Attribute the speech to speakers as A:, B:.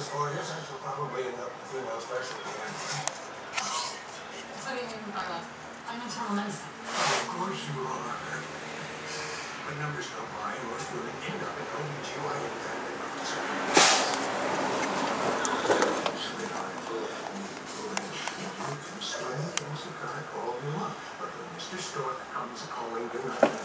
A: disorders, I should probably end up with female specialty.
B: What do you mean by that? I'm internal medicine.
A: Of course you are. My numbers go by, and most women end up in OBGYN family medicine. So they You can slam things at all you want, but when Mr. Stork comes calling, you're not